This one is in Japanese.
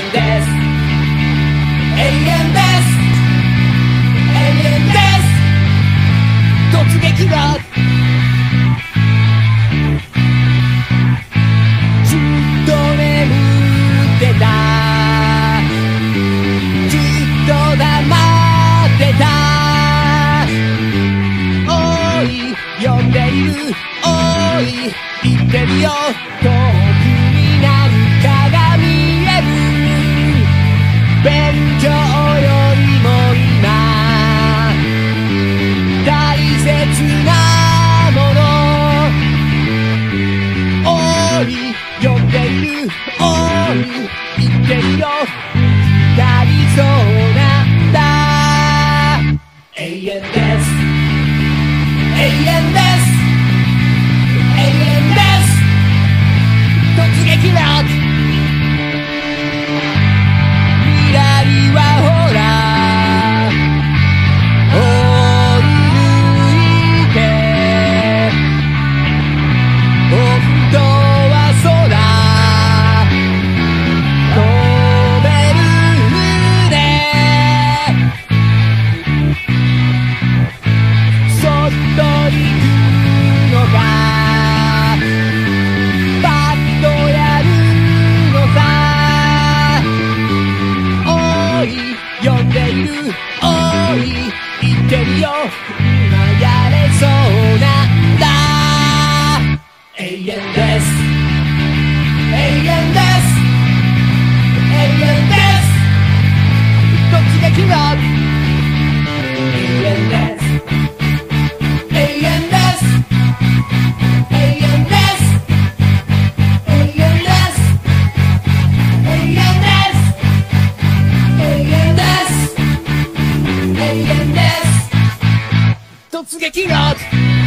遠です永遠です永遠です突撃がず。っと眠ってた。ずっと黙ってた。おい呼んでいる。おい言ってるよ。遠おい呼んでいるおい言ってるよやりそうなんだ永遠です永遠です永遠です。永遠です。waking up.